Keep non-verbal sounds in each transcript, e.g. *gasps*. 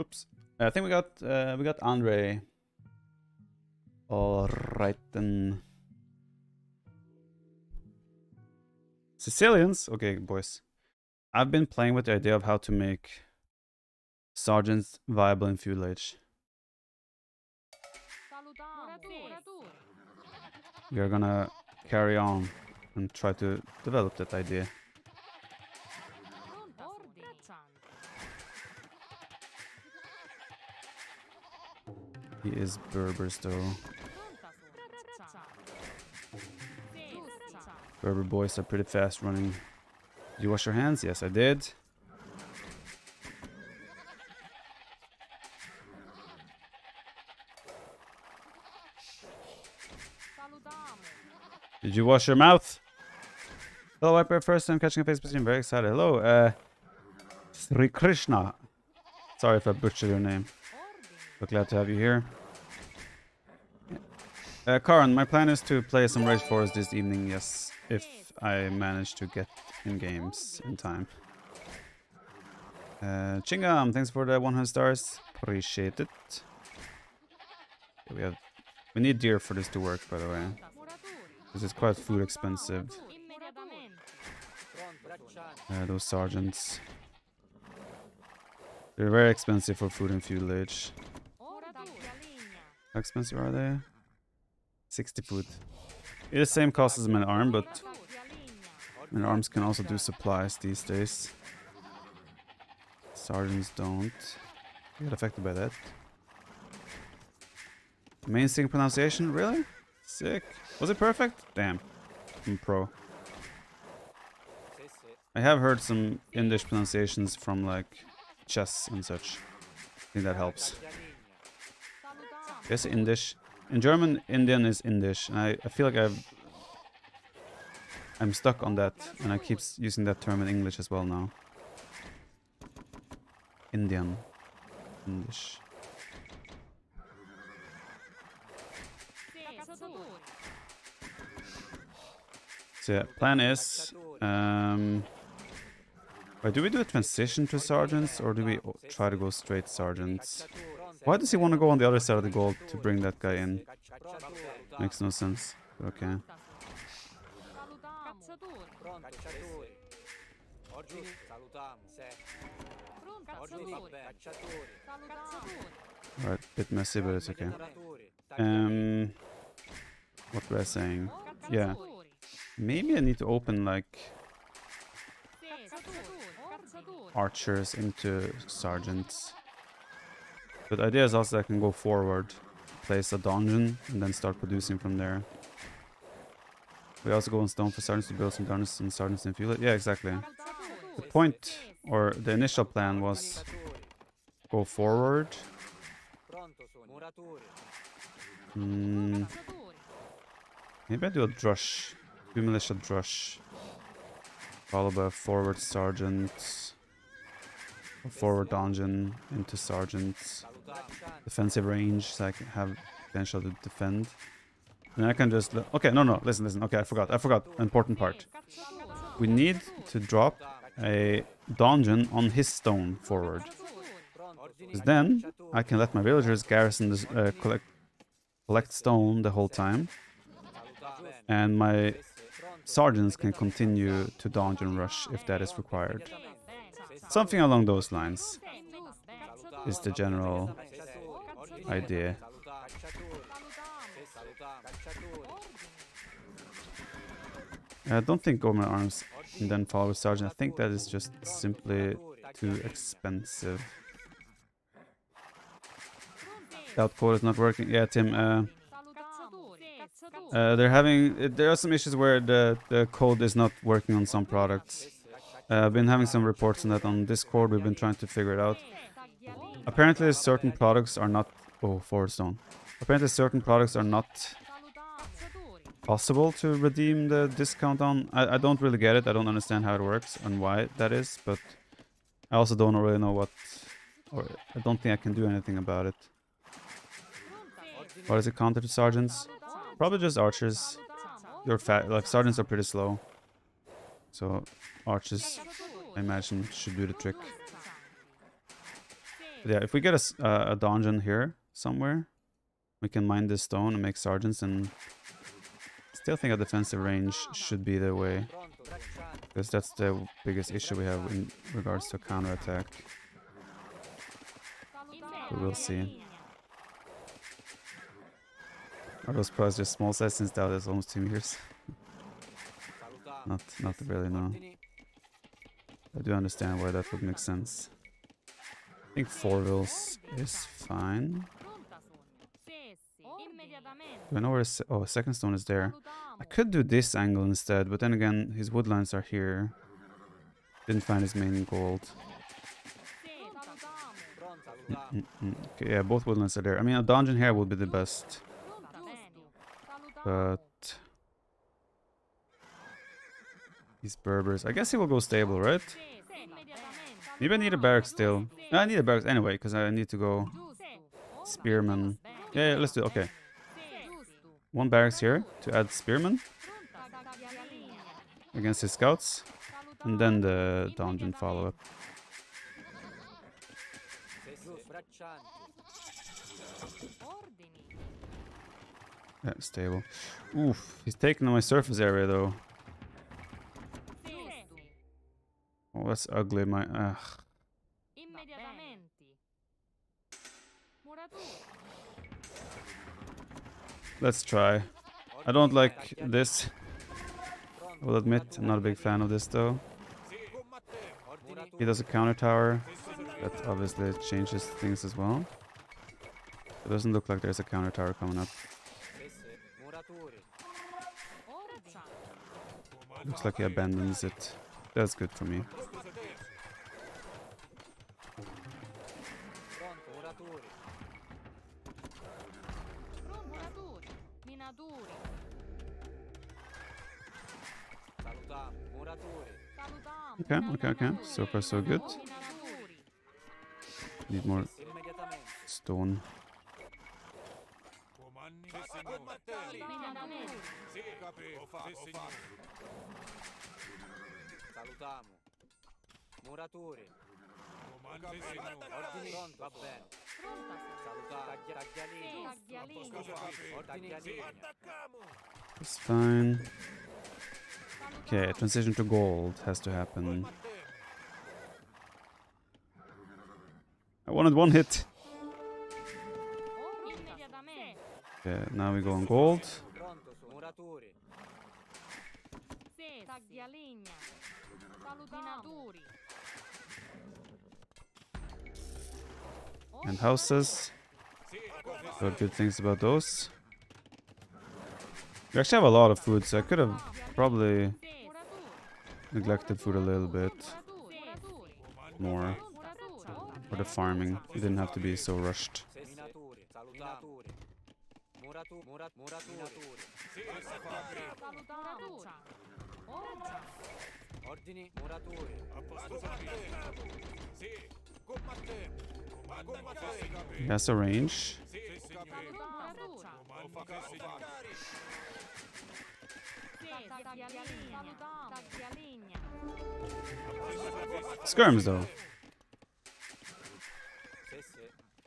Oops. I think we got uh, we got Andre. All right then. Sicilians? Okay, boys. I've been playing with the idea of how to make sergeants viable in feudal age. We are gonna carry on and try to develop that idea. He is Berbers though. Berber boys are pretty fast running. Did you wash your hands? Yes, I did. Did you wash your mouth? Hello, Viper. First time catching a face I'm very excited. Hello, uh, Sri Krishna. Sorry if I butchered your name. But glad to have you here. Uh, Karan, my plan is to play some Rage Force this evening, yes, if I manage to get in games in time. Uh, Chingam, thanks for the 100 stars. Appreciate it. we have, we need deer for this to work, by the way. This is quite food expensive. Uh, those sergeants. They're very expensive for food and feudal age. How expensive are they? 60 food. It is the same cost as an arm, but and arms can also do supplies these days. Sergeants don't get affected by that. Main thing pronunciation, really? Sick. Was it perfect? Damn. I'm pro. I have heard some English pronunciations from like chess and such. I think that helps. Yes, Indish. In German, Indian is Indish. And I, I feel like I've I'm stuck on that, and I keep using that term in English as well now. Indian. English. So yeah, plan is... Um, wait, do we do a transition to sergeants, or do we try to go straight sergeants? Why does he want to go on the other side of the goal to bring that guy in? Makes no sense. Okay. Alright, bit messy, but it's okay. Um, what was I saying? Yeah. Maybe I need to open like archers into sergeants. But the idea is also I can go forward, place a dungeon, and then start producing from there. We also go on stone for sergeants to build some dungeons and sergeants and feudal. Yeah, exactly. The point, or the initial plan was go forward. Mm, maybe I do a drush. Do militia drush. Followed by a forward sergeant. Forward dungeon into sergeants. Defensive range so I can have potential to defend. And I can just... Okay, no, no, listen, listen. Okay, I forgot. I forgot. Important part. We need to drop a dungeon on his stone forward. Because then I can let my villagers garrison this, uh, collect, collect stone the whole time. And my sergeants can continue to dungeon rush if that is required. Something along those lines is the general idea. I don't think government arms and then follow sergeant. I think that is just simply too expensive. That code is not working. Yeah, Tim. Uh, uh, they're having. There are some issues where the the code is not working on some products. Uh, I've been having some reports on that on Discord. We've been trying to figure it out. Apparently, certain products are not. Oh, forward stone. Apparently, certain products are not possible to redeem the discount on. I, I don't really get it. I don't understand how it works and why that is, but I also don't really know what, or I don't think I can do anything about it. What is it counter to sergeants? Probably just archers. They're fat, like sergeants are pretty slow. So arches, I imagine, should do the trick. Yeah, if we get a, uh, a dungeon here somewhere, we can mine this stone and make sergeants and still think a defensive range should be the way. Because that's the biggest issue we have in regards to counterattack. We will see. Are those probably just small size since that is almost two meters? Not, not really, no. I do understand why that would make sense. I think four wheels is fine. Do I know where? Oh, second stone is there. I could do this angle instead, but then again, his woodlands are here. Didn't find his main gold. Mm, mm. Okay, yeah, both woodlands are there. I mean, a dungeon here would be the best, but these Berbers. I guess he will go stable, right? Maybe I need a barrack still. I need a barracks anyway, because I need to go spearman. Yeah, yeah, let's do. It. Okay, one barracks here to add spearman against his scouts, and then the dungeon follow up. Sì, sì. Yeah, stable. Oof, he's taking my surface area though. Oh, that's ugly. My ugh. Let's try. I don't like this. I will admit, I'm not a big fan of this though. He does a counter tower. That obviously changes things as well. It doesn't look like there's a counter tower coming up. Sì, sì. Muratori. Looks like he abandons it. That's good for me. Pronto, muratori. Salutiamo. Muratori. Okay, okay, okay. So far so good. Need more Immediatamente. stone. Salutiamo. Muratori. Ordini. Pronto, va bene. Salutiamo. Taglialegna. Taglialegna. It's fine. Okay, transition to gold has to happen. I wanted one hit. Oh, okay, now we go on gold. Pronto, Taglialegna. Salutatori. And houses. Heard good things about those. We actually have a lot of food, so I could have probably neglected food a little bit more for the farming. It didn't have to be so rushed. Ordini. Muratori. He has a range. Skirms though.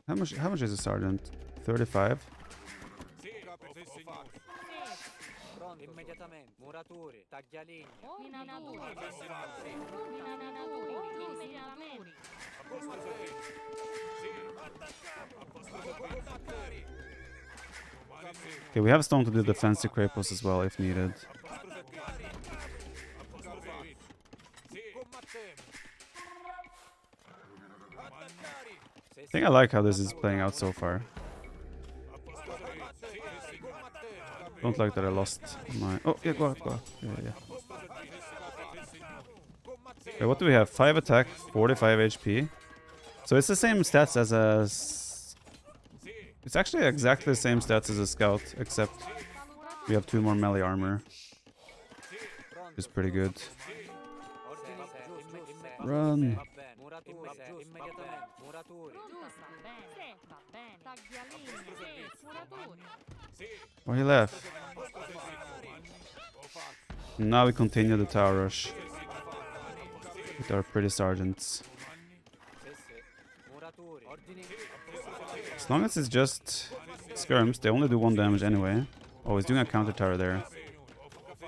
How much how much is a sergeant? 35? Pronto. Immediatamente. Muratori. Taglialegna. Oh, okay, we have stone to do defensive crapos as well if needed. I think I like how this is playing out so far. Don't like that I lost my... Oh, yeah, go out, go out. Yeah, yeah. Okay, what do we have? 5 attack, 45 HP. So it's the same stats as a... It's actually exactly the same stats as a scout, except we have 2 more melee armor, is pretty good. Ordini. Giusto. Imme- Run. Va bene. Muratori. Immediatamente. Muratori. Oh, he left. Now we continue the tower rush with our pretty sergeants. Sì, sì. Muratori. Ordini. As long as it's just skirms, they only do one damage anyway. Oh, he's doing a counter tower there.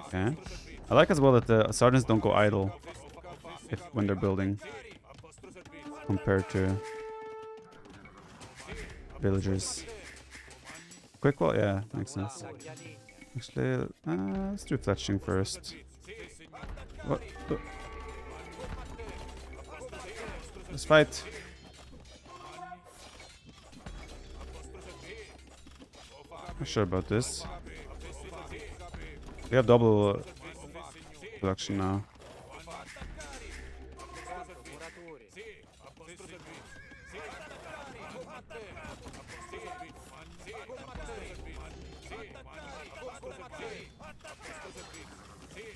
Okay. I like as well that the sergeants don't go idle if when they're building compared to villagers. Quick wall, yeah, makes sense. Actually, uh, let's do fletching first. What? Let's fight. Not sure about this. We have double production now.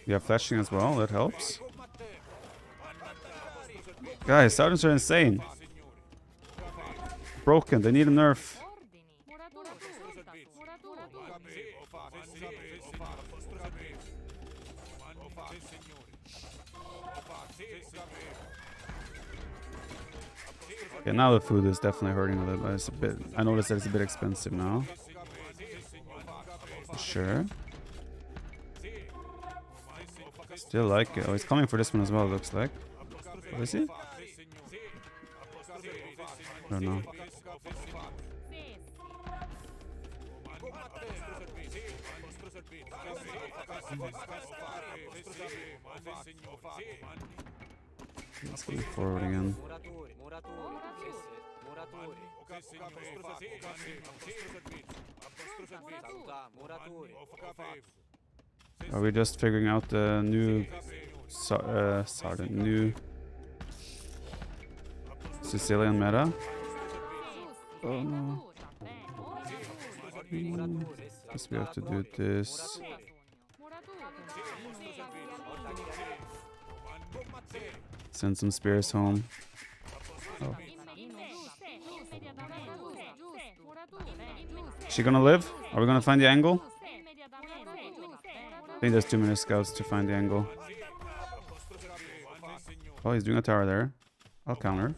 We have fletching as well, that helps. Guys, sergeants are insane. Broken, they need a nerf. Okay, now the food is definitely hurting a little bit. It's a bit. I noticed that it's a bit expensive now. Sure. Still like it. Oh, he's coming for this one as well. Looks like. Where is he? I don't know. Let's go forward again. Are we just figuring out the new, so, uh, sergeant, new Sicilian meta? Oh no. Muratori. Guess we have to do this. Send some spears home. Oh. Is she gonna live? Are we gonna find the angle? I think there's too many scouts to find the angle. Oh, he's doing a tower there. I'll counter.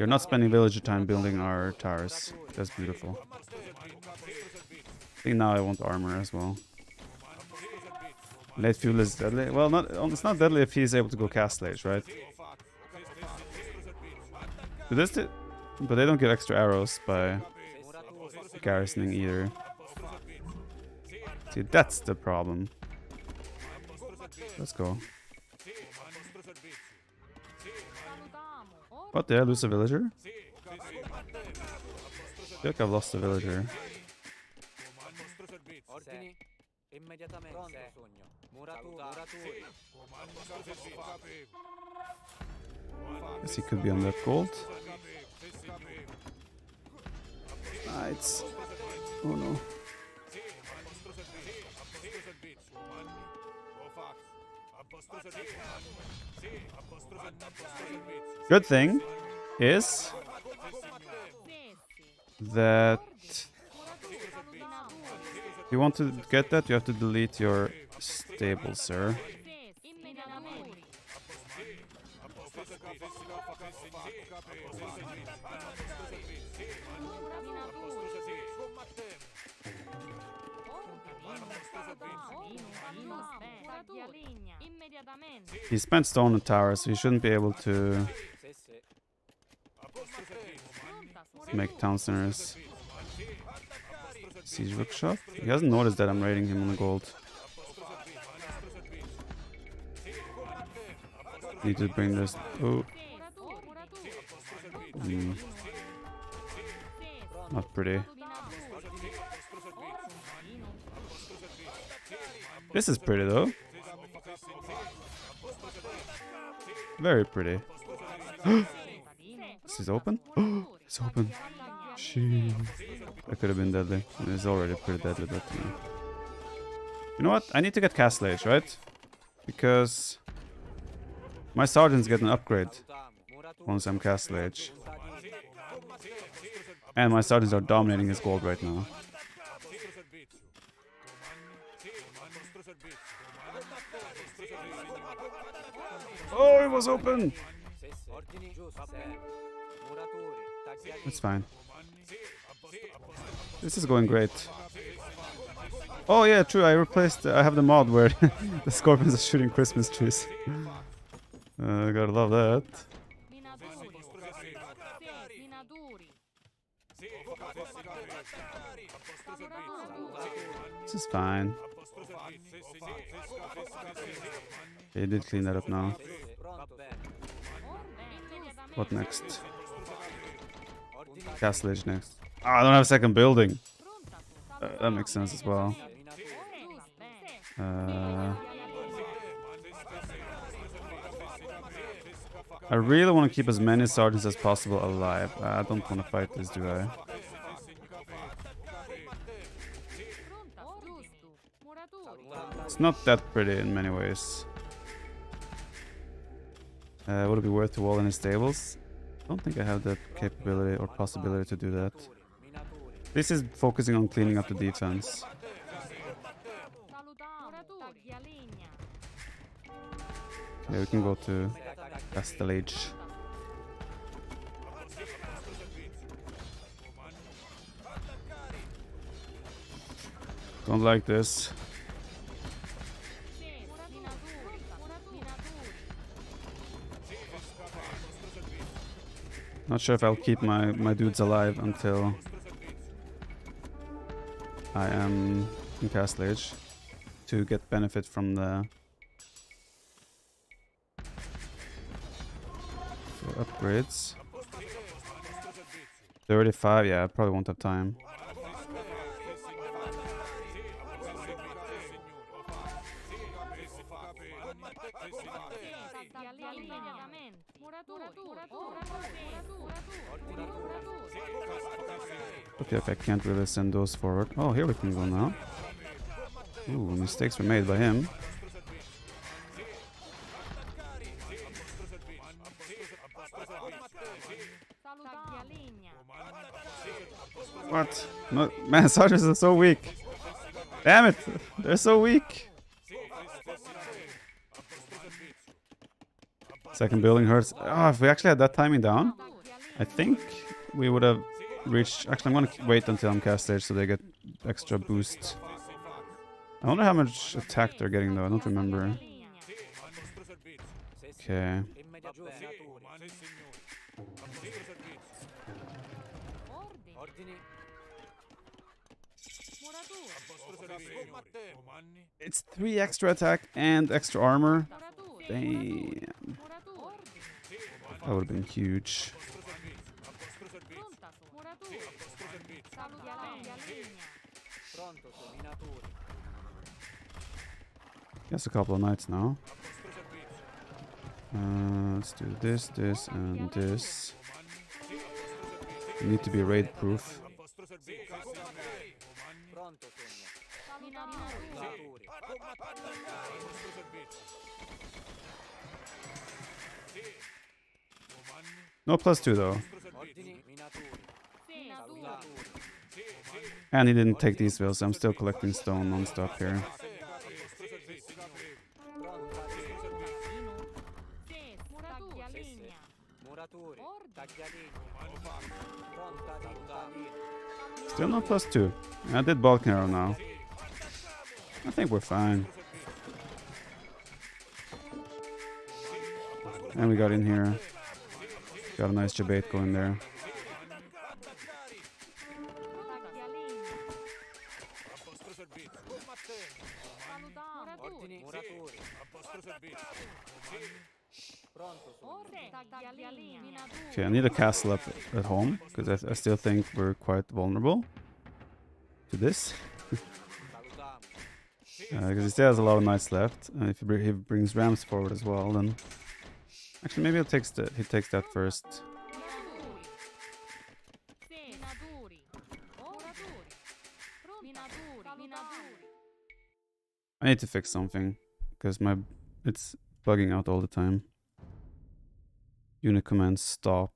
You're not spending villager time building our towers. That's beautiful. I think now I want armor as well. Late feudal is deadly. Well, not it's not deadly if he's able to go cast late, right? But this, but they don't get extra arrows by. Garrisoning either. See, that's the problem. Let's go. What? Did I lose a villager? I feel like I've lost a villager. Ordini. Immediatamente. Pronto. Sogno. Muratori. Muratori. Guess he could be on that gold. Ah, it's. Oh no. Good thing is that if you want to get that, you have to delete your stable, sir. He spent stone on tower, so he shouldn't be able to make town centers. Siege workshop. He hasn't noticed that I'm raiding him on the gold. Need to bring this. Oh, mm, not pretty. This is pretty though. Very pretty. *gasps* this is open. *gasps* it's open. Shit. That could have been deadly. It's already pretty deadly, but you know. You know what? I need to get Castle Age, right? Because my sergeants get an upgrade once I'm Castle Age. And my sergeants are dominating his gold right now. Oh, it was open. It's fine. This is going great. Oh yeah, true. I replaced. I have the mod where *laughs* the scorpions are shooting Christmas trees. *laughs* Uh, gotta love that. This is fine. You did clean that up now. Pronto, bene. Ordine. What next? Castle Age next. Ah, I don't have a second building. Uh, that makes sense as well. Uh, I really want to keep as many sergeants as possible alive. I don't want to fight this, do I? Pronta. Giusto. Muratori. It's not that pretty in many ways. Uh, would it be worth to wall any stables? I don't think I have the capability or possibility to do that. This is focusing on cleaning up the defense. Okay, we can go to Castle Age. Don't like this. Not sure if I'll keep my, my dudes alive until I am in Castle Age to get benefit from the upgrades. 35, yeah, I probably won't have time. Yeah, I can't really send those forward. Oh, here we can go now. Ooh, mistakes were made by him. What? *laughs* Man, sergeants are so weak. Damn it, *laughs* they're so weak. Second building hurts. Oh, if we actually had that timing down, I think we would have reached. Actually, I'm gonna wait until I'm Castle Age so they get extra boost. I wonder how much attack they're getting though. I don't remember. Okay. It's three extra attack and extra armor. Damn. That would have been huge. Guess a couple of knights now. Uh, let's do this, this, and this. We need to be raid proof. No plus two though. Ordini. Minatori. Sì, Minatori. And he didn't take these bills, so I'm still collecting stone non-stop here. Sì, taglialegna. Muratori. Ordini. Taglialegna. Pronta, taglialegna. Still no plus two. I did bodkin arrow now. I think we're fine. And we got in here. Got a nice debate going there. Okay, I need a castle up at home because I, I still think we're quite vulnerable to this. *laughs* Uh, because he still has a lot of knights left, and if he brings rams forward as well, then actually maybe he takes the, he takes that first. I need to fix something because my it's bugging out all the time. Unit command stop.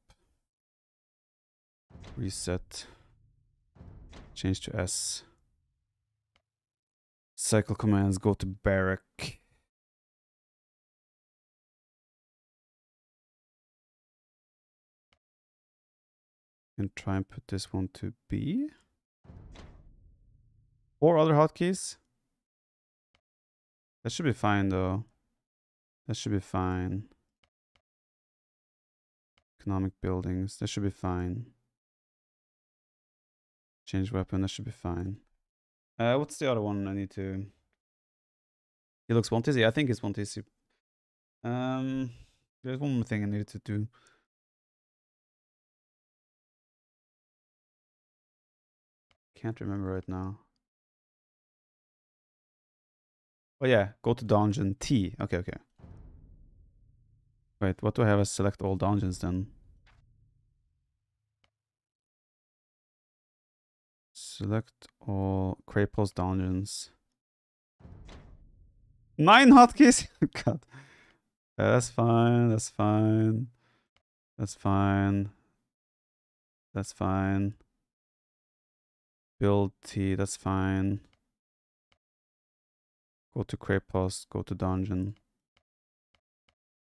Reset. Change to S. Cycle commands go to barrack. And try and put this one to B. Four other hotkeys. That should be fine though. That should be fine. Economic buildings. That should be fine. Change weapon. That should be fine. Uh, what's the other one I need to... He looks 1 TC. I think it's 1 TC. Um, there's one more thing I needed to do. Can't remember right now. Oh yeah, go to dungeon T. Okay, okay. Wait, what do I have as select all dungeons then? Select all Krepost dungeons. Nine hotkeys? *laughs* Oh, God. Yeah, that's fine, that's fine. That's fine. That's fine. Build T, that's fine. Go to Krepost, go to dungeon.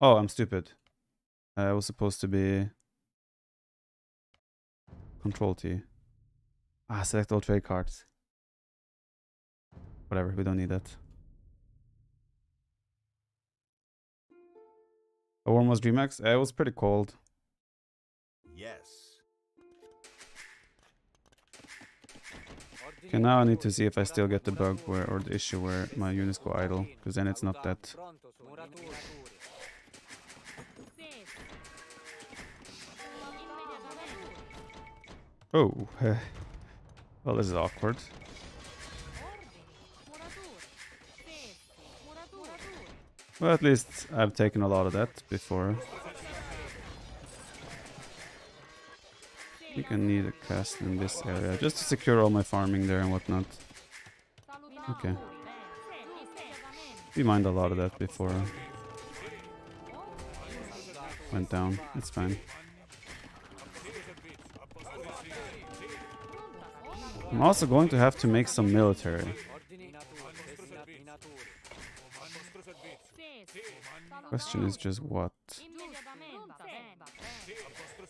Oh, I'm stupid. Uh, I was supposed to be Control T. Ah, select all trade carts. Whatever, we don't need that. How warm was DreamHack? Uh, it was pretty cold. Okay, now I need to see if I still get the bug where or the issue where my units go idle, because then it's not that. Oh, *laughs* well, this is awkward. Well, at least I've taken a lot of that before. I think I need a castle in this area, just to secure all my farming there and whatnot. Okay. We mined a lot of that before went down. It's fine. I'm also going to have to make some military. Question is just what?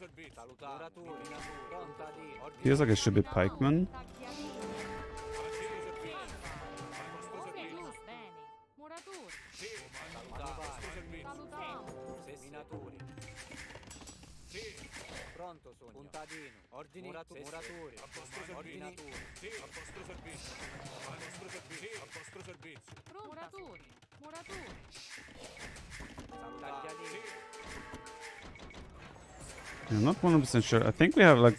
Salutare. Murature. Contadino. Ordini. Feels like it should be pikemen. Minature. Pronto sono. Contadino. Ordini. Murature. Murature. Ordinature. Muraturi, muraturi, Taglialegna. I'm not 100% sure. I think we have like,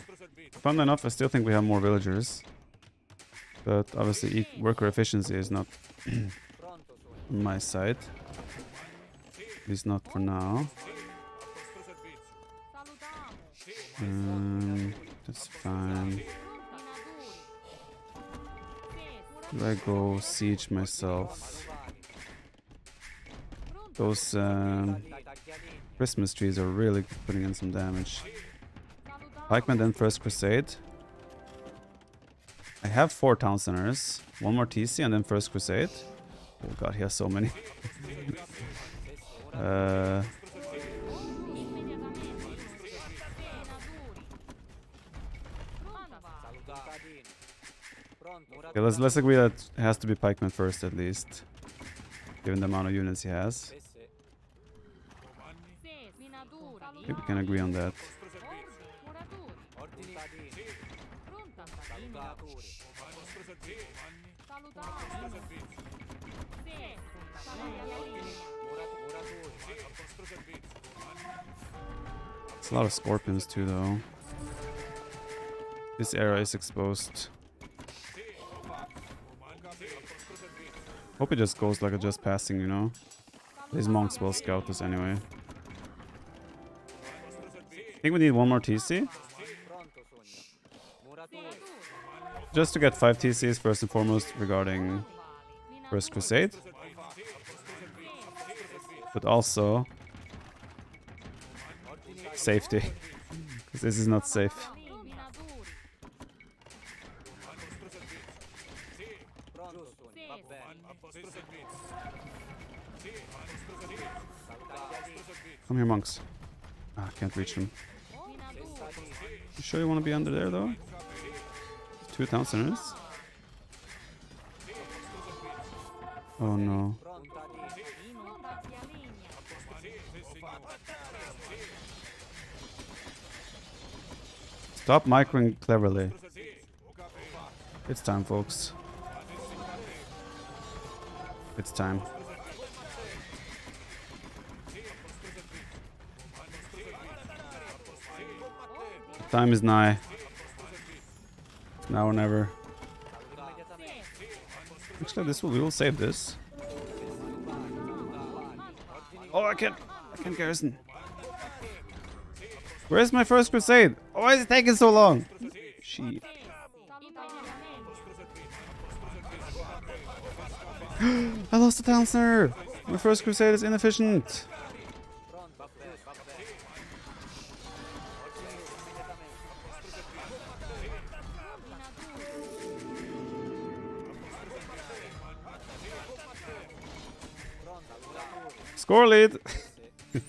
fun enough, I still think we have more villagers. But obviously worker efficiency is not on *clears throat* my side. At least not for now. Um, that's fine. Do I go siege myself? Those um. Christmas trees are really putting in some damage. Pikeman then First Crusade. I have four town centers. One more TC and then First Crusade. Oh god, he has so many. *laughs* uh, let's let's agree that it has to be Pikeman first at least, given the amount of units he has. Think we can agree on that. It's a lot of scorpions too, though. This area is exposed. Hope it just goes like a just passing, you know. These monks will scout us anyway. I think we need one more TC. Just to get 5 TCs first and foremost regarding First Crusade. But also safety. *laughs* Because this is not safe. Come here, monks. Ah, can't reach them. You sure you want to be under there though? Two town centers? Oh no. Stop microing cleverly. It's time, folks. It's time. Time is nigh. Now or never. Actually, this will we will save this. Oh, I can't. I can't garrison. Where's my first crusade? Oh, Why is it taking so long? Shit. *gasps* I lost the town center. My first crusade is inefficient. Score lead. *laughs*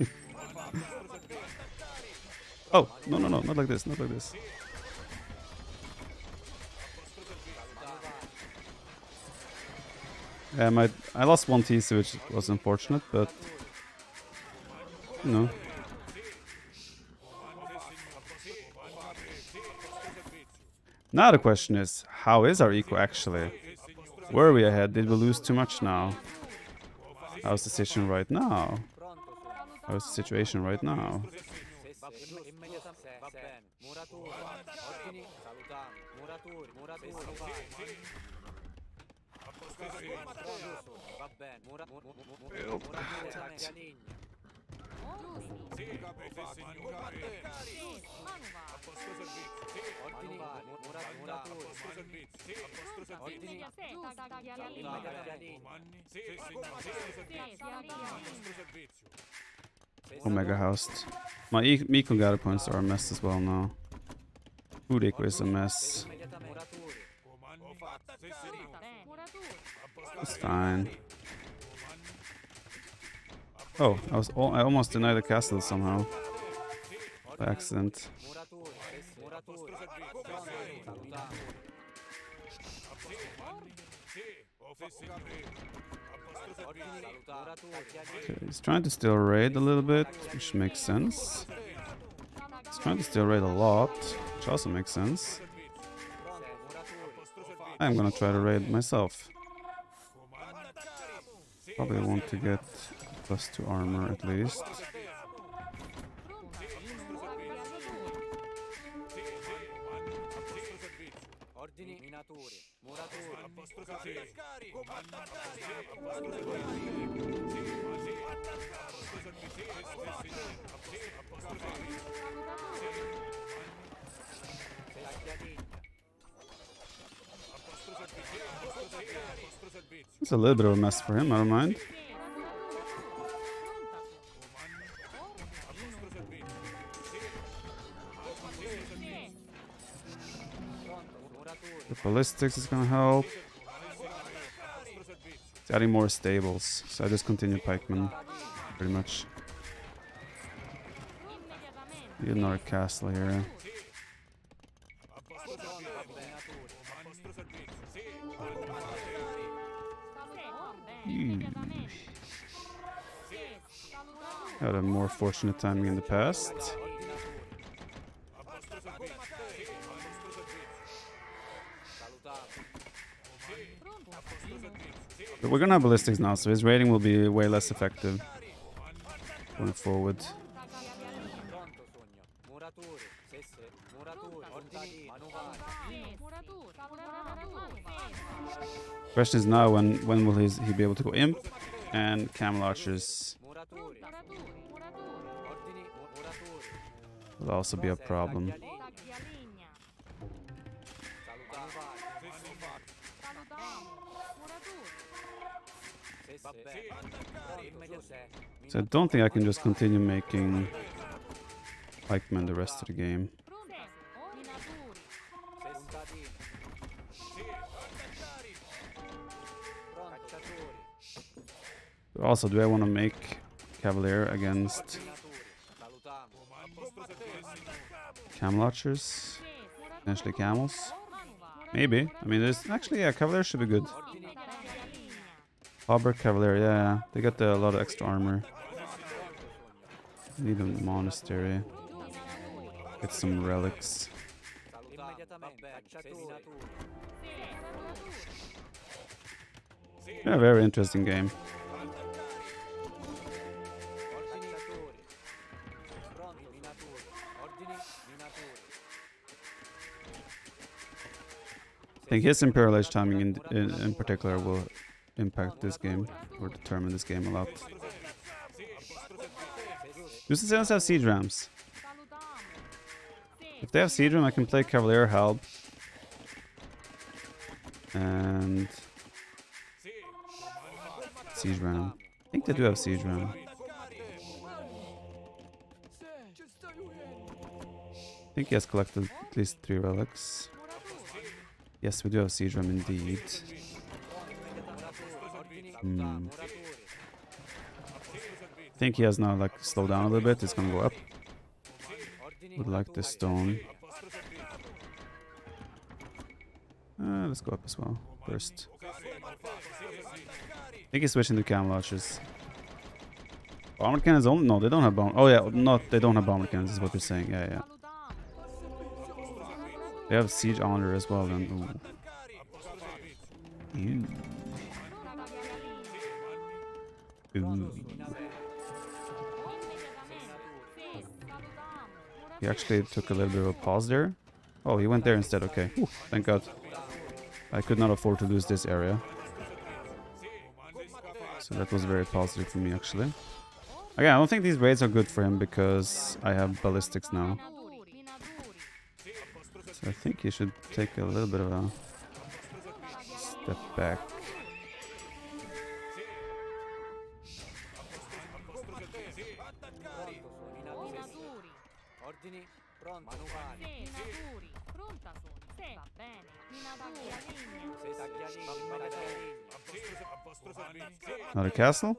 oh, no, no, no, not like this, not like this. Um, yeah, my, I lost one TC, which was unfortunate, but know. Now the question is, how is our eco actually? Were we ahead? Did we lose too much now? How's the situation right now? How's the situation right now? Omega House. My e Miko gather points are a mess as well now. Eco is a mess. It's fine. Oh, I was I almost denied the castle somehow by accident. Okay, he's trying to still raid a little bit, which makes sense. He's trying to still raid a lot, which also makes sense. I'm gonna try to raid myself. Probably want to get plus two armor at least. It's a little bit of a mess for him, I don't mind. Ballistics is gonna help. It's adding more stables, so I just continue pikemen, pretty much. Need another castle here. Had a more fortunate timing in the past. We're gonna have ballistics now, so his raiding will be way less effective going forward. Question is now when when will his, he be able to go imp and camel archers will also be a problem. So I don't think I can just continue making pikemen the rest of the game. Contadini. Pronto. Cacciatori. But also, do I want to make cavalier against Ordinatori. Salutiamo. Camel archers. Potentially camels. Maybe. I mean, there's actually, yeah, cavalier should be good. Ordine cavalier, yeah. They got the, a lot of extra armor. Need a monastery. Get some relics. Yeah, very interesting game. I think his Imperial Age timing in, in, in particular will impact this game or determine this game a lot. The Sailors have siege rams? If they have siege ram, I can play Cavalier Halb. And siege ram. I think they do have siege ram. I think he has collected at least three relics. Yes, we do have siege ram indeed. Hmm. I think he has now like slowed down a little bit. It's gonna go up. Would like the stone. Uh, let's go up as well first. I think he's switching to camel archers. Bombard cannons only? No, they don't have bomb. Oh yeah, not they don't have bombard cannons. Is what they're saying. Yeah, yeah. They have siege onager as well. Then. Ooh. Ew. He actually took a little bit of a pause there. Oh, he went there instead. Okay. Thank God. I could not afford to lose this area. So that was very positive for me, actually. Again, I don't think these raids are good for him because I have ballistics now. So I think he should take a little bit of a step back. Not a castle?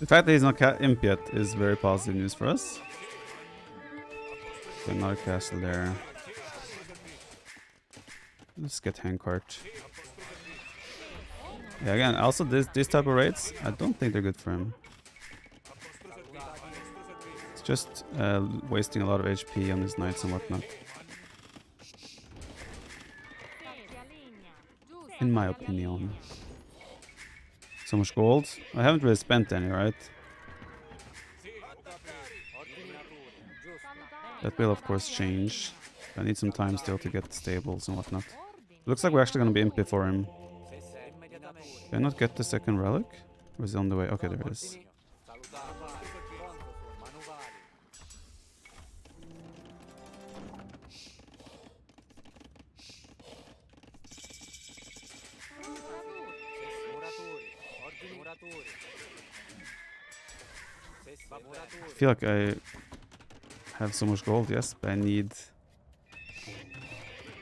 The fact that he's not imp yet is very positive news for us. Okay, not a castle there. Let's get handcart. Yeah, again, also this this type of raids, I don't think they're good for him. It's just uh, wasting a lot of HP on his knights and whatnot, Taglialegna. Giusto. In my opinion. So much gold. I haven't really spent any, right? That will of course change. I need some time still to get the stables and whatnot. Looks like we're actually gonna be imp before him. Can I not get the second relic? Or is it on the way? Okay, there it is. Feel like I have so much gold, yes, but I need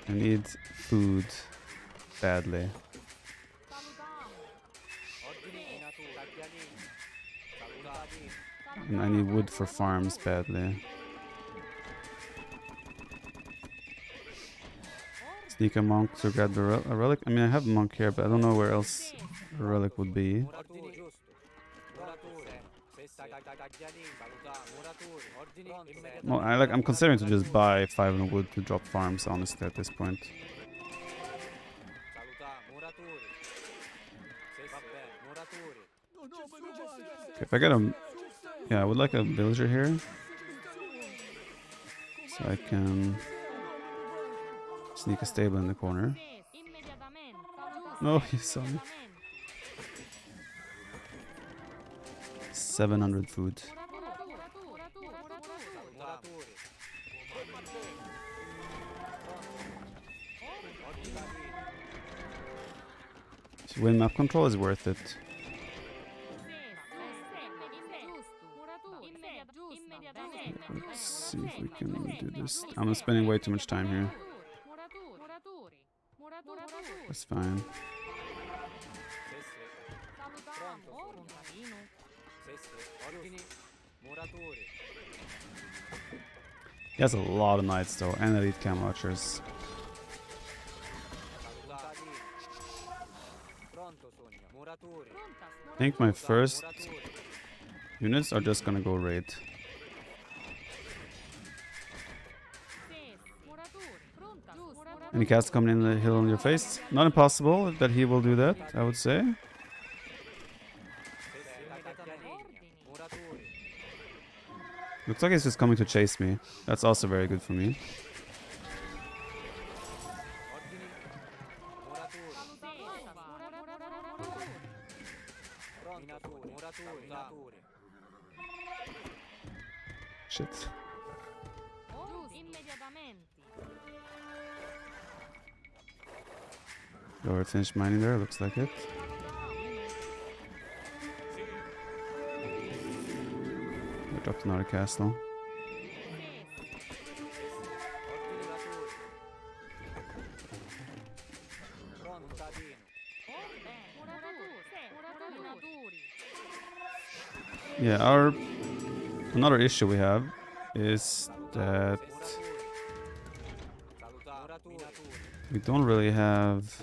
I need food badly. And I need wood for farms badly. Sneak a monk to grab the rel- a relic. I mean, I have a monk here, but I don't know where else a relic would be. Ordini. Giusto. Muratori. Se taglialegna. Salutare. Muratori. Ordini. Immediatamente. Well, I like. I'm considering to just buy 500 wood to drop farms. Honestly, at this point. Salutare. Muratori. Se va bene. Muratori. Okay, if I get a, yeah, I would like a villager here, so I can sneak a stable in the corner. Sì. Immediatamente. Giusto. No, *laughs* he saw me. 700 food. To win map control is worth it. Let's see if we can do this. I'm spending way too much time here. That's fine. He has a lot of knights though, and elite cam archers. I think my first units are just gonna go raid. Any cast coming in the hill on your face? Not impossible that he will do that, I would say. Sì, sì, immediatamente. Ordini. Muratori. Looks like he's just coming to chase me. That's also very good for me. Shit. Already finished mining there, looks like it. Dropped another castle. Yeah, our another issue we have is that we don't really have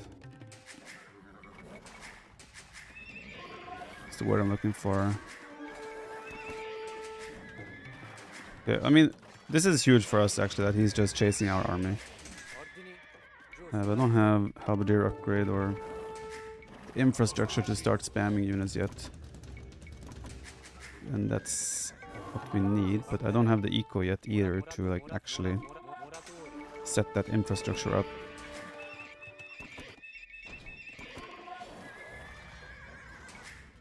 what's the word I'm looking for? Yeah, I mean this is huge for us actually that he's just chasing our army. Uh, I don't have halberdier upgrade or infrastructure to start spamming units yet. And that's what we need, but I don't have the eco yet either to like actually set that infrastructure up.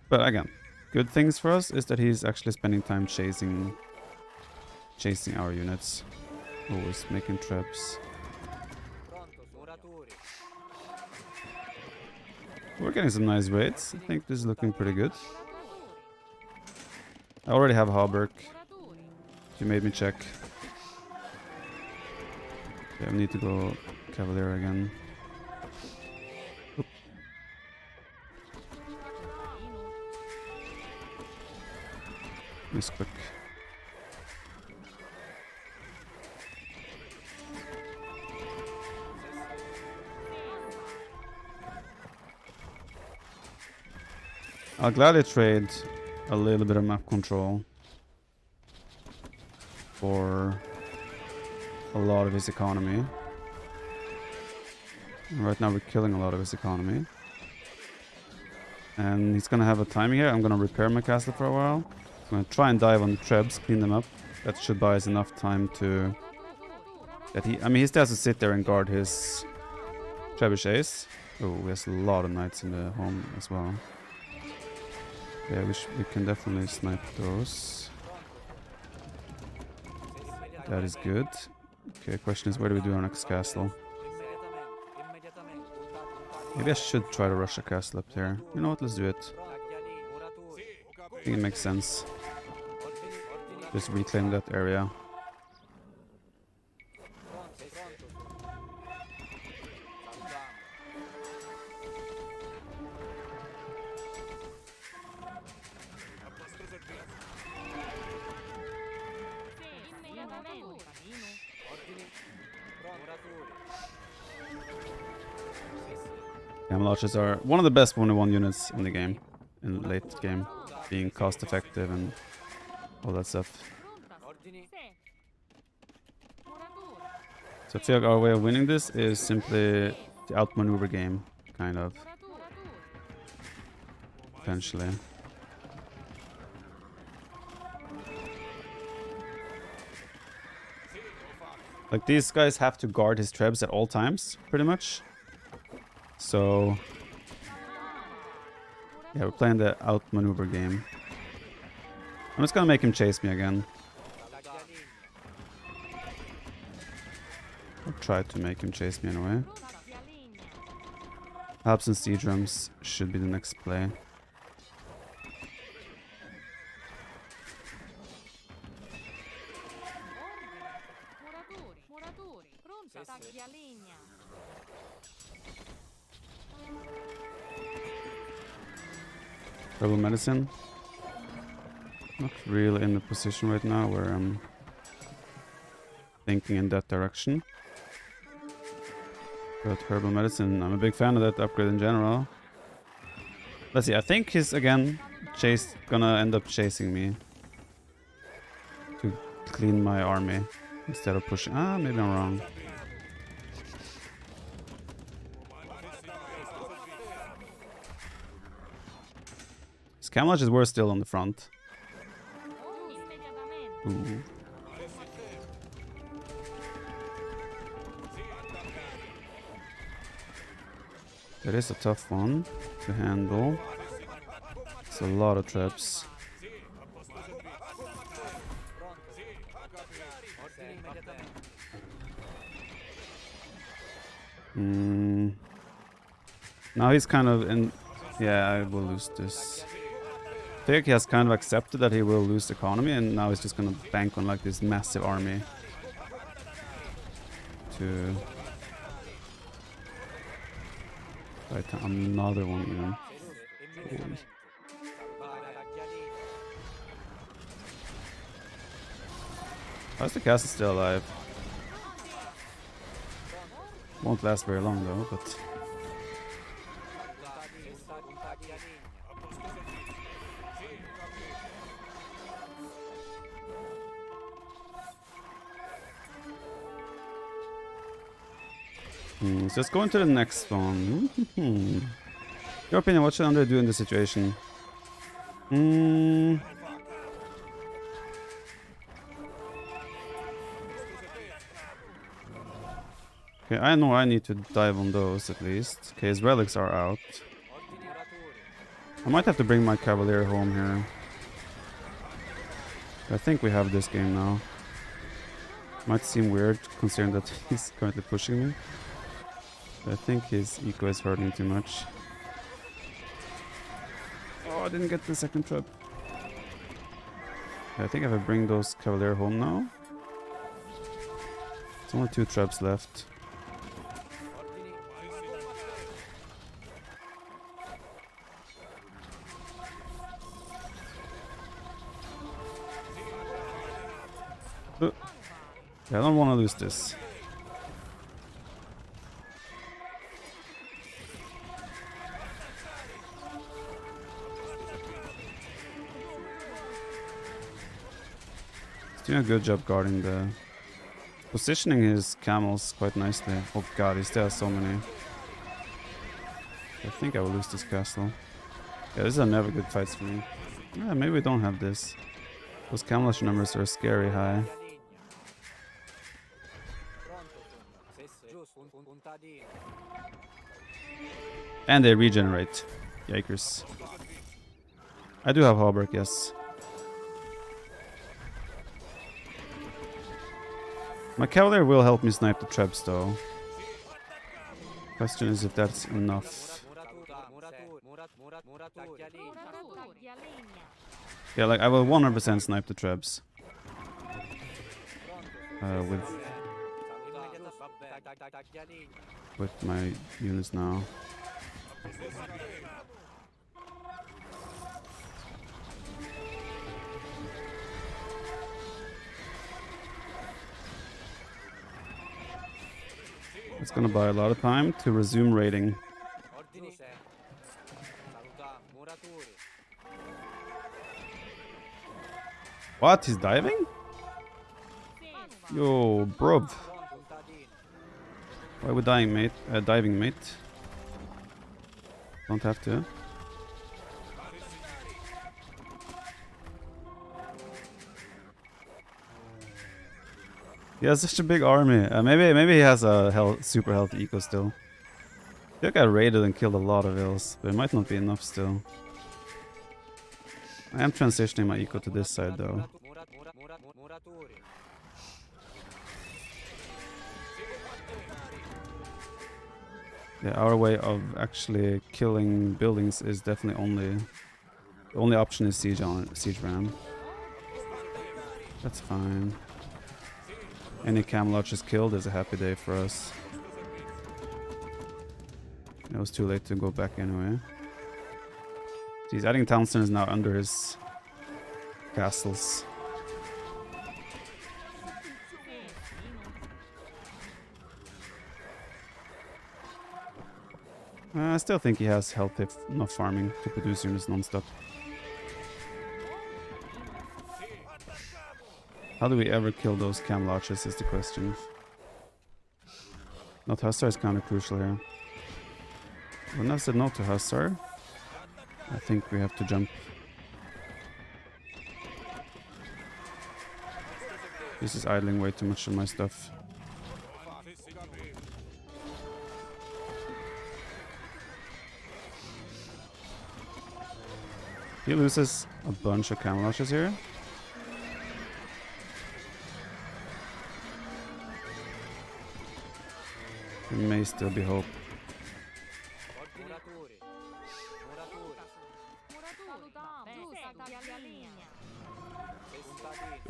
But again, good things for us is that he's actually spending time chasing chasing our units. Always making traps. We're getting some nice raids. I think this is looking pretty good. I already have Halberg. You made me check. Yeah, we need to go Cavalier again. Oop. Misclick. I'll gladly trade a little bit of map control for a lot of his economy. Right now we're killing a lot of his economy. And he's gonna have a timing here. I'm gonna repair my castle for a while. I'm gonna try and dive on the trebs, clean them up. That should buy us enough time to... That he... I mean, he still has to sit there and guard his trebuchets. Oh, he has a lot of knights in the home as well. Yeah, we, we can definitely snipe those. That is good. Okay, question is where do we do our next castle? Maybe I should try to rush a castle up there. You know what, let's do it. I think it makes sense. Just reclaim that area. Archers are one of the best 1v1 units in the game. In the late game. Being cost effective and all that stuff. So I feel like our way of winning this is simply the outmaneuver game, kind of, potentially. Like these guys have to guard his trebs at all times, pretty much. So yeah, we're playing the outmaneuver game. I'm just gonna make him chase me again. Or try to make him chase me anyway. And siege rams should be the next play. Herbal medicine. Not really in the position right now where I'm thinking in that direction. But herbal medicine, I'm a big fan of that upgrade in general. Let's see, I think he's again chase gonna end up chasing me to clean my army instead of pushing. Ah, maybe I'm wrong. Camouflage is worse still on the front. Ooh. That is a tough one to handle. It's a lot of traps. Mm. Now he's kind of in. Yeah, I will lose this. He has kind of accepted that he will lose the economy, and now he's just gonna bank on like this massive army to fight another one even. Taglialegna. How's the castle still alive? Won't last very long though, but Hmm, let's go into the next one. Hmm. Your opinion, what should Andre do in this situation? Hmm. Okay, I know I need to dive on those at least. Okay, his relics are out. I might have to bring my cavalier home here. I think we have this game now. Might seem weird considering that *laughs* he's currently pushing me. I think his eco is hurting too much. Oh, I didn't get the second trap. I think if I bring those cavalier home now. There's only two traps left. Yeah, I don't want to lose this. Doing a good job guarding the... Positioning his camels quite nicely. Oh god, he still has so many. I think I will lose this castle. Yeah, these are never good fights for me. Yeah, maybe we don't have this. Those camelish numbers are scary high. And they regenerate. Yikers. I do have Halberg, yes. My Cavalier will help me snipe the traps though. Question is if that's enough. Yeah, like I will 100% snipe the traps. Uh, with with my units now. It's gonna buy a lot of time to resume raiding. What? He's diving? Yo, bro. Why we dying, mate? Uh, diving, mate. Don't have to. He has such a big army. Uh, maybe maybe he has a hel super healthy eco still. Think I raided and killed a lot of ills, but it might not be enough still. I am transitioning my eco to this side though. Yeah, our way of actually killing buildings is definitely only the only option is siege on siege ram. That's fine. Any Camelot is killed is a happy day for us. It was too late to go back anyway. He's adding town centers now under his castles. Uh, I still think he has healthy f- enough farming to produce units non-stop. How do we ever kill those cam archers is the question. Not Hussar is kind of crucial here. When I said no to Hussar, I think we have to jump. This is idling way too much of my stuff. He loses a bunch of camouflages here. May still be hope.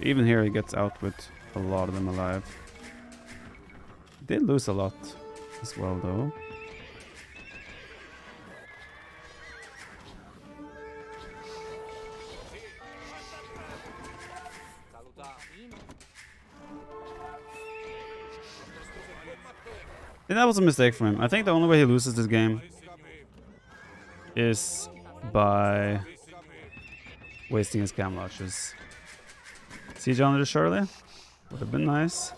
Even here he gets out with a lot of them alive. Did lose a lot as well though. And that was a mistake from him. I think the only way he loses this game is by wasting his cam launches. Siege under the Shirley? Would have been nice.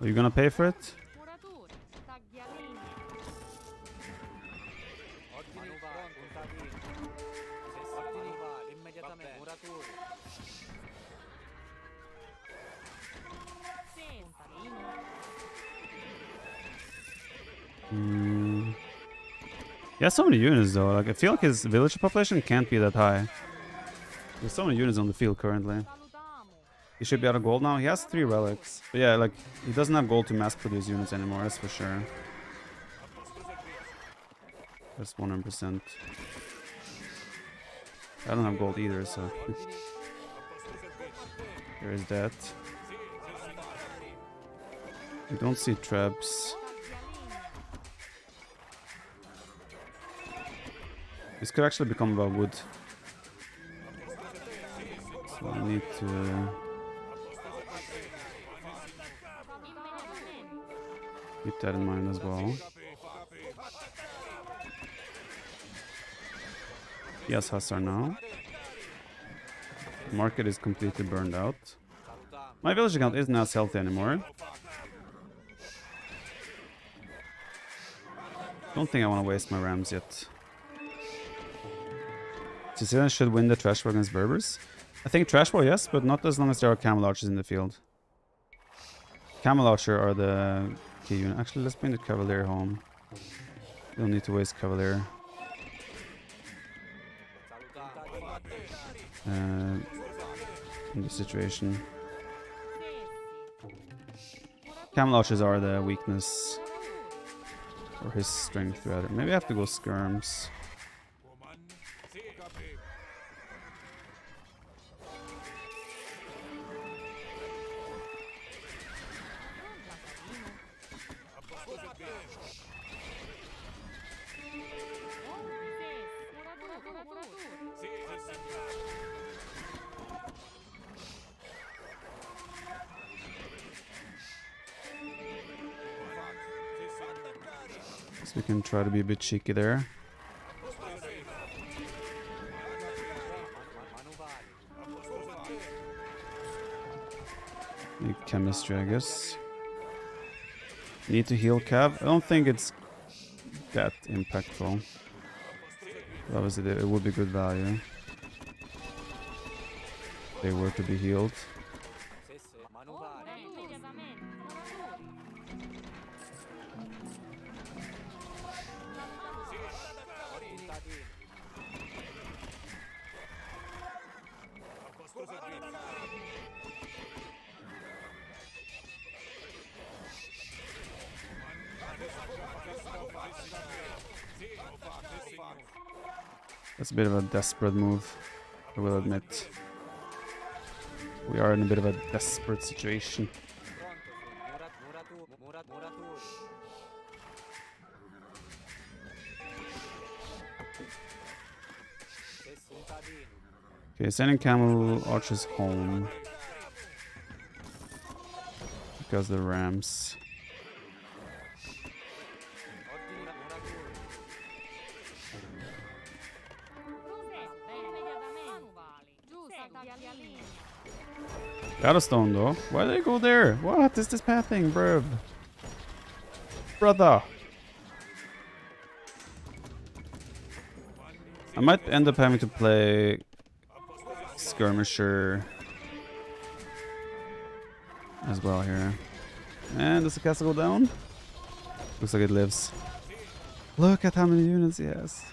Are you gonna pay for it? Has so many units though. Like I feel like his village population can't be that high. There's so many units on the field currently. He should be out of gold now. He has three relics. But yeah, like he doesn't have gold to mass produce units anymore, that's for sure. That's 100%. I don't have gold either, so *laughs* there is that. We don't see traps. This could actually become about wood. So I need to keep that in mind as well. Yes, Hussar now. Market is completely burned out. My village account isn't as healthy anymore. Don't think I want to waste my rams yet. Sicilian should win the trash war against Berbers. I think trash war, yes, but not as long as there are camel archers in the field. Camel archer are the key unit. Actually, let's bring the cavalier home. Don't need to waste cavalier. Uh, in this situation. Camel archers are the weakness or his strength rather. Maybe I have to go skirms. To be a bit cheeky there. Need chemistry, I guess. Need to heal Cav. I don't think it's that impactful. But obviously, it would be good value. They were to be healed. Bit of a desperate move, I will admit. We are in a bit of a desperate situation. Okay, sending camel archers home. Because the rams. Got a stone though. Why did I go there? What is this pathing, bruv? Brother. I might end up having to play skirmisher as well here. And does the castle go down? Looks like it lives. Look at how many units he has.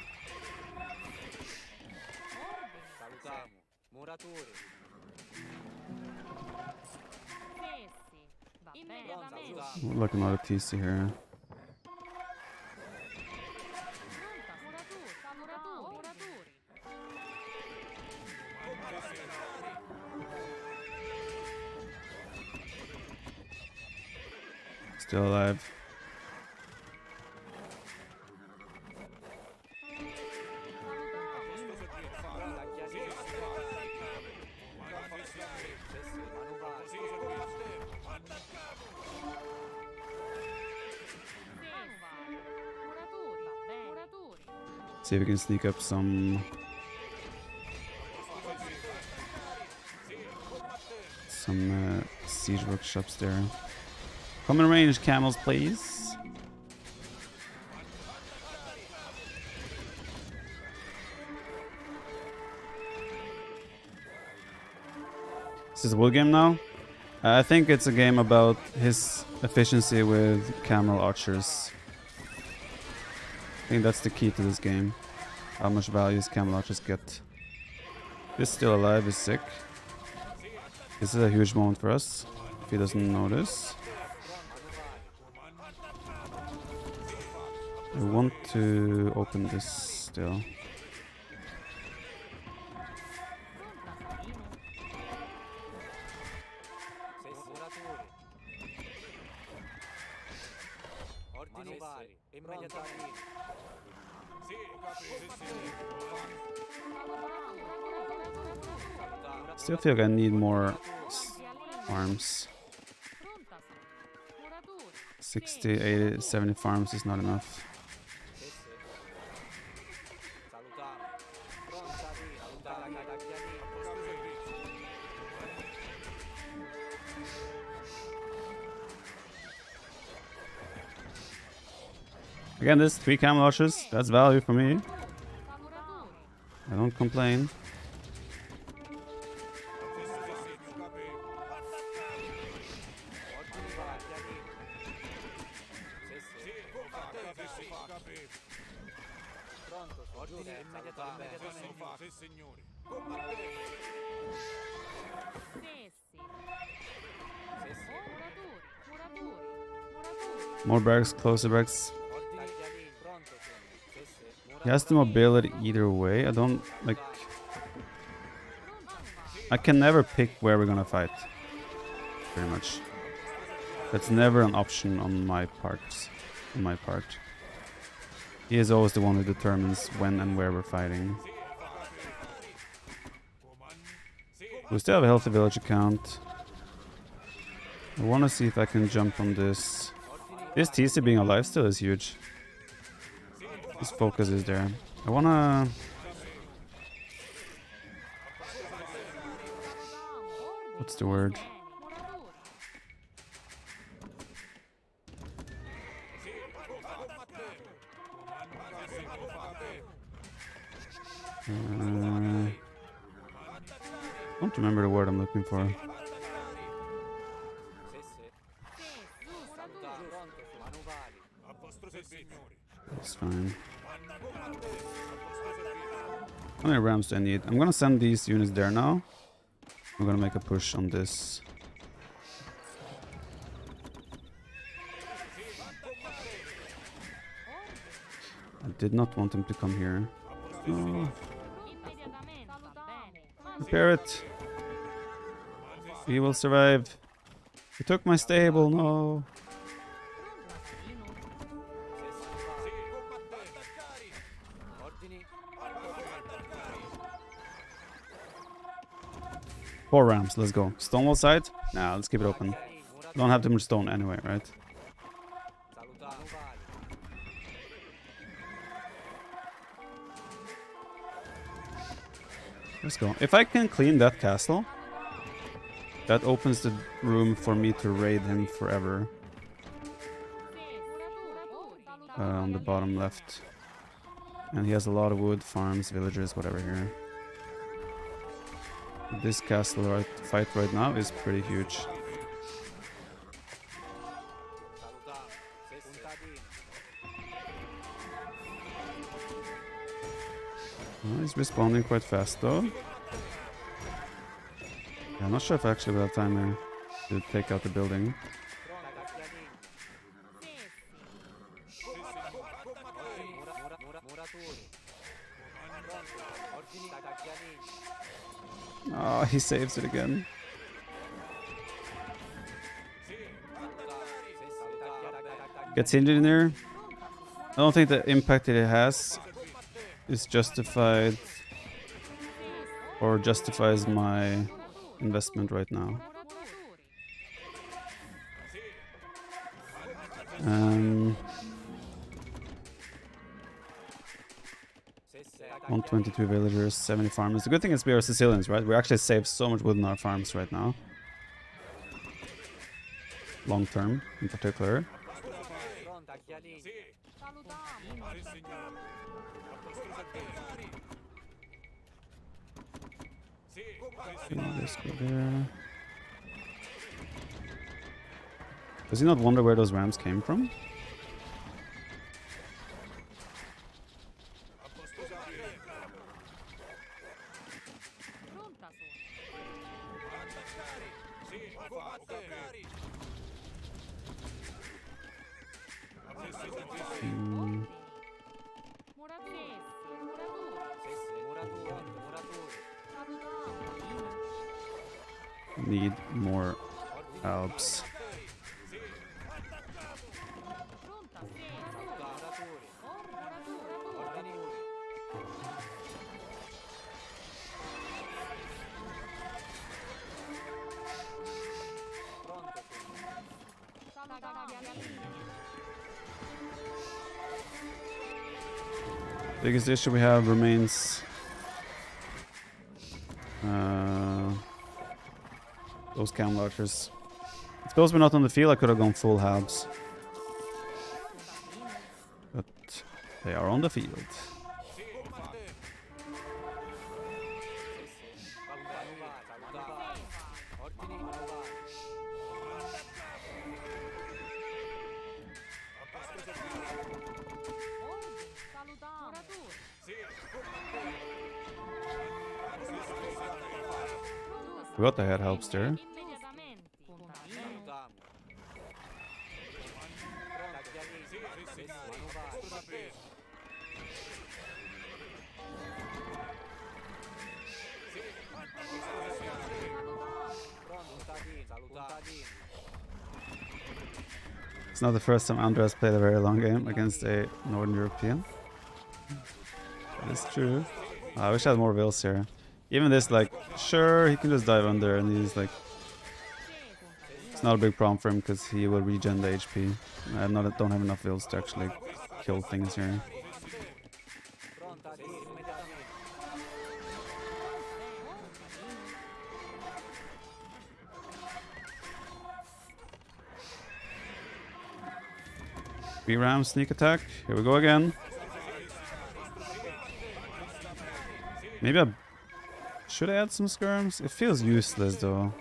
At TC here. Still alive. See if we can sneak up some. Some uh, siege workshops there. Common range camels, please. This is a wood game now. I think it's a game about his efficiency with camel archers. I think that's the key to this game. How much value his camel archers get. This still alive is sick. This is a huge moment for us. If he doesn't notice. I want to open this still. Feel like I need more farms. Pronta 60, 80, 70 farms is not enough. Again, this three camel archers, that's value for me. I don't complain. Barracks, closer barracks. He has the mobility either way. I don't like. I can never pick where we're gonna fight. Pretty much. That's never an option on my part. On my part. He is always the one who determines when and where we're fighting. We still have a healthy village account. I want to see if I can jump on this. This TC being alive still is huge. His focus is there. I wanna. What's the word? Uh, don't remember the word I'm looking for. How many rams do I need? I'm gonna send these units there now. I'm gonna make a push on this. I did not want him to come here. Oh, Immediatamente. Va repair it. He will survive. He took my stable, no. Four ramps, let's go. Stonewall side? Nah, let's keep it open. Don't have too much stone anyway, right? Let's go. If I can clean that castle, that opens the room for me to raid him forever uh, on the bottom left. And he has a lot of wood, farms, villagers, whatever here. This castle right, fight right now is pretty huge. He's responding quite fast though. I'm not sure if I actually will have time to take out the building. *laughs* he saves it again. Gets injured in there. I don't think the impact that it has is justified or justifies my investment right now. Um, 122 villagers, 70 farmers. The good thing is we are Sicilians, right? We actually save so much wood in our farms right now. Long term, in particular. Does he not wonder where those rams came from? Need more Alps. Biggest issue we have remains uh, those cam launchers. If those were not on the field, I could have gone full halves. But they are on the field. Manovali. Pronto. Contadino. Salutadino. It's not the first time Andreas played a very long game against a Northern European. That's true. I wish I had more vills here. Even this, like, sure, he can just dive under and he's like, it's not a big problem for him because he will regen the HP. I not, don't have enough vills to actually kill things here. B ram sneak attack. Here we go again. Maybe I should I add some skirms? It feels useless though.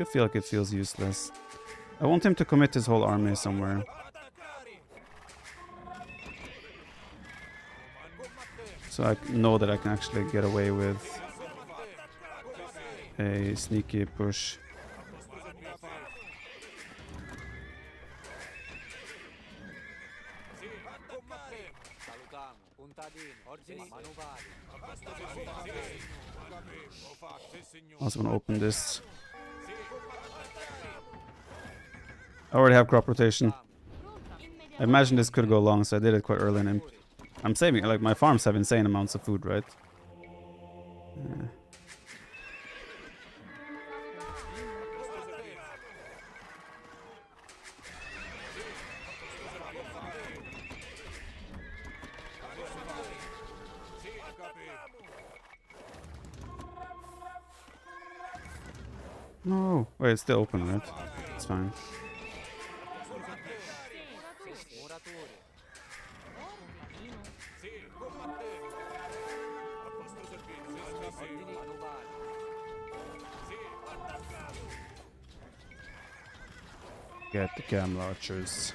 I feel like it feels useless. I want him to commit his whole army somewhere. So I know that I can actually get away with a sneaky push. Salutiamo. Contadino. Ordini. Manovali. Also to open this. I already have crop rotation. I imagine this could go long, so I did it quite early And. I'm saving, like, my farms have insane amounts of food, right? Yeah. No. Wait, it's still open, right? It's fine. Get the cam launchers.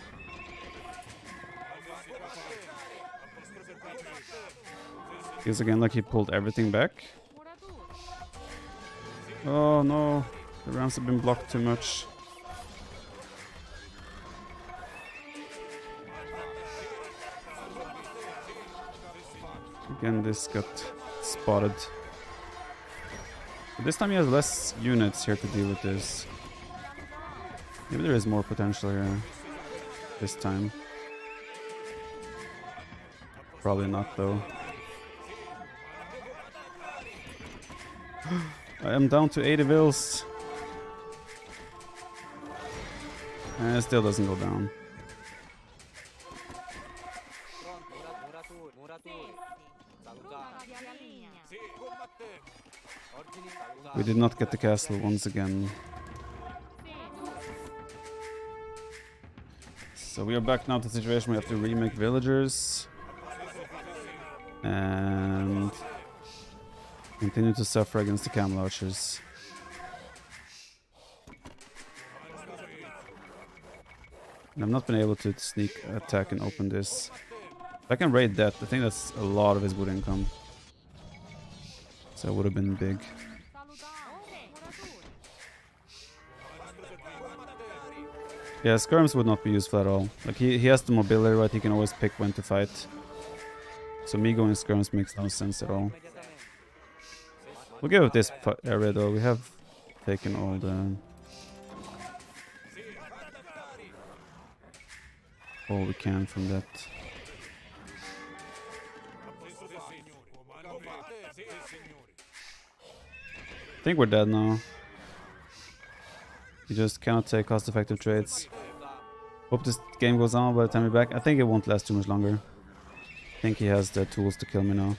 Feels again like he pulled everything back. Oh no, the rounds have been blocked too much. Again, this got spotted. But this time he has less units here to deal with this. Maybe there is more potential here this time. Probably not though. *gasps* I am down to 80 vills. And it still doesn't go down. We did not get the castle once again. So we are back now to the situation we have to remake villagers. And continue to suffer against the camel archers. And I've not been able to sneak attack and open this. If I can raid that, I think that's a lot of his wood income. So it would have been big. Yeah, skirms would not be useful at all. Like he, he has the mobility, right? He can always pick when to fight. So me going skirms makes no sense at all. We'll give it this area though. We have taken all the all we can from that. I think we're dead now. You just cannot take cost-effective trades. Hope this game goes on by the time we're back. I think it won't last too much longer. I think he has the tools to kill me now.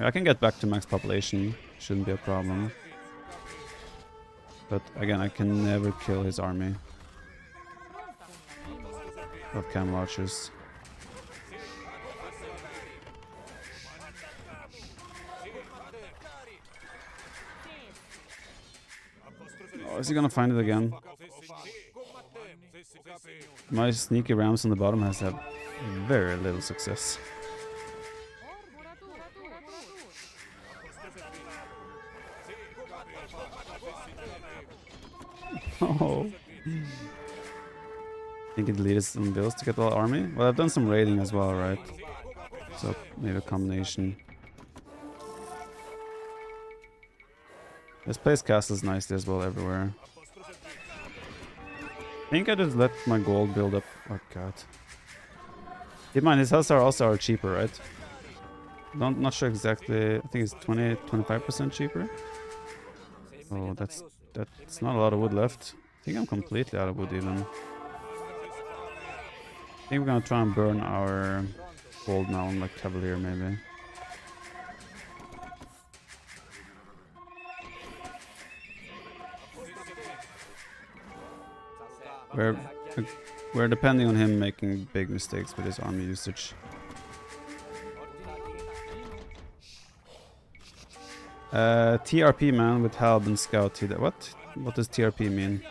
I can get back to max population. Shouldn't be a problem. But again, I can never kill his army of camel archers. Oh, is he gonna find it again? My sneaky rams on the bottom has had very little success. Oh. think he deleted some vills to get the army. Well, I've done some raiding as well, right? So maybe a combination. This place castles nicely as well everywhere. I think I just let my gold build up. Oh god. Keep in mind, his houses are also are cheaper, right? Not not sure exactly. I think it's 20, 25% cheaper. Oh, that's that's not a lot of wood left. Think I'm completely out of wood even. I think we're gonna try and burn our gold now on like Cavalier maybe. We're, we're depending on him making big mistakes with his army usage. Uh, TRP man with Halb and Scout. What? What does TRP mean?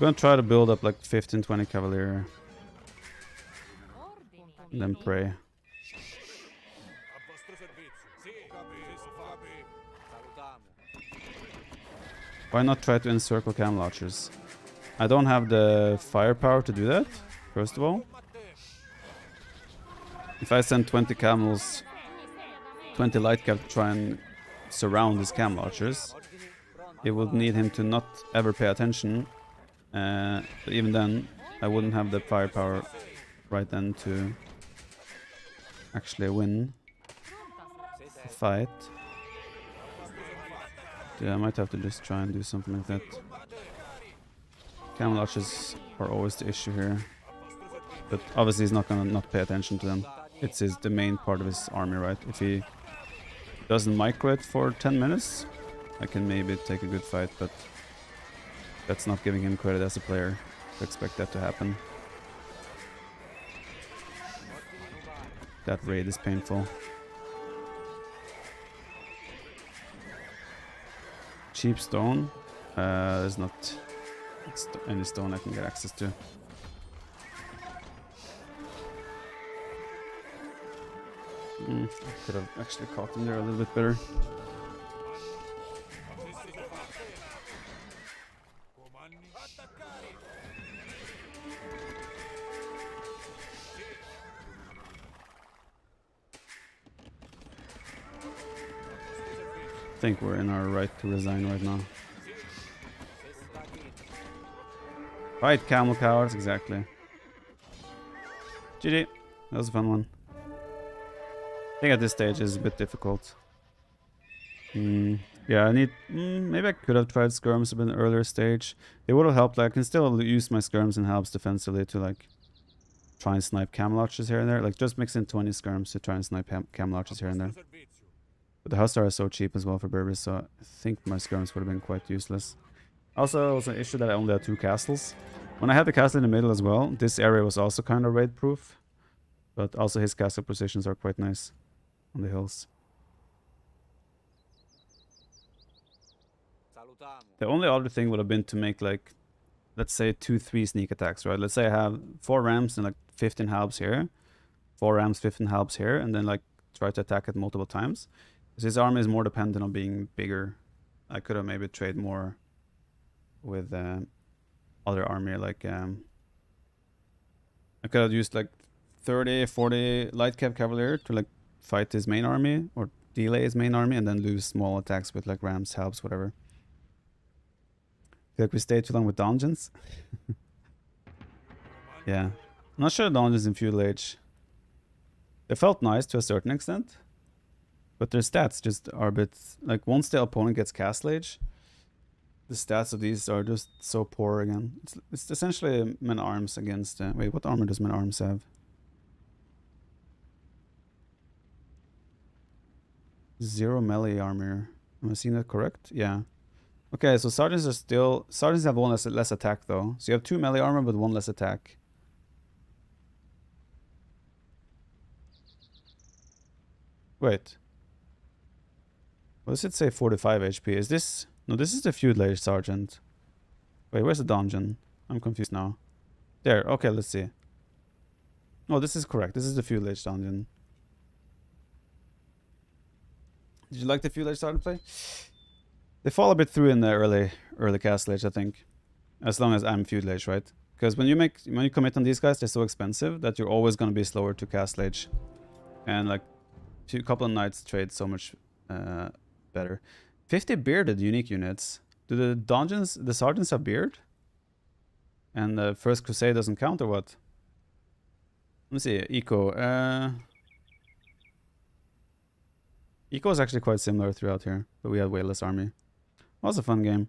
I'm gonna try to build up like 15 20 Cavalier and then pray. Why not try to encircle camel archers? I don't have the firepower to do that, first of all. If I send 20 camels, 20 light cap to try and surround these Ordini pronto. it would need him to not ever pay attention. Uh, but even then, I wouldn't have the firepower right then to actually win the fight. Yeah, I might have to just try and do something like that. Camel are always the issue here. But obviously he's not gonna not pay attention to them. It's his the main part of his army, right? If he doesn't micro it for 10 minutes, I can maybe take a good fight, but that's not giving him credit as a player to expect that to happen. That raid is painful. Cheap stone. Uh, there's not any stone I can get access to. Mm, I could have actually caught him there a little bit better. Think we're in our right to resign right now. Right, camel cowards, exactly. GG. That was a fun one. I think at this stage is a bit difficult. Hmm. yeah, I need... Mm, maybe I could have tried skirms a bit earlier stage. It would have helped. Like, I can still use my skirms and helps defensively to, like, try and snipe camel archers here and there. Like, just mix in 20 skirms to try and snipe camel archers here and there. But the Hussar is so cheap as well for Berbers, so I think my skirms would have been quite useless. Also, it was an issue that I only had two castles. When I had the castle in the middle as well, this area was also kind of raid-proof. But also his castle positions are quite nice on the hills. The only other thing would have been to make like, let's say two, three sneak attacks, right? Let's say I have four rams and like 15 halbs here, four rams, 15 halbs here, and then like try to attack it multiple times. His army is more dependent on being bigger. I could have maybe trade more with uh, other army, like um, I could have used like 30, 40 light cap cavalier to like fight his main army or delay his main army and then lose small attacks with like rams, halbs, whatever. Feel like we stayed too long with donjons. *laughs* yeah. I'm not sure donjons in feudal age. They felt nice to a certain extent. But their stats just are a bit like once the opponent gets castle age, the stats of these are just so poor again. It's, it's essentially men arms against. Uh, wait, what armor does men arms have? Zero melee armor. Am I seeing that correct? Yeah. Okay, so serjeants are still... Serjeants have one less, less attack, though. So you have two melee armor, but one less attack. Wait. What does it say 45 HP? Is this... No, this is the feudal age serjeant. Wait, where's the donjon? I'm confused now. There, okay, let's see. No, this is correct. This is the feudal age donjon. Did you like the feudal age starter play? They fall a bit through in the early early castle I think. As long as I'm feudal age, right? Because when you make when you commit on these guys, they're so expensive that you're always gonna be slower to castle. And like a couple of knights trade so much uh, better. 50 bearded unique units. Do the donjons the serjeants have beard? And the first crusade doesn't count or what? Let me see, eco. Uh Eco is actually quite similar throughout here, but we had way less army. Was a fun game.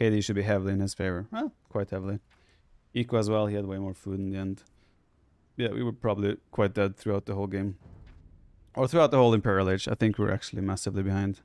KD should be heavily in his favor. Well, quite heavily. Eco as well, he had way more food in the end. Yeah, we were probably quite dead throughout the whole game. Or throughout the whole Imperial Age. I think we're actually massively behind.